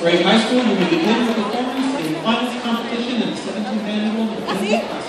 Gray High School, we will begin with performance in the finals competition in the 17th annual.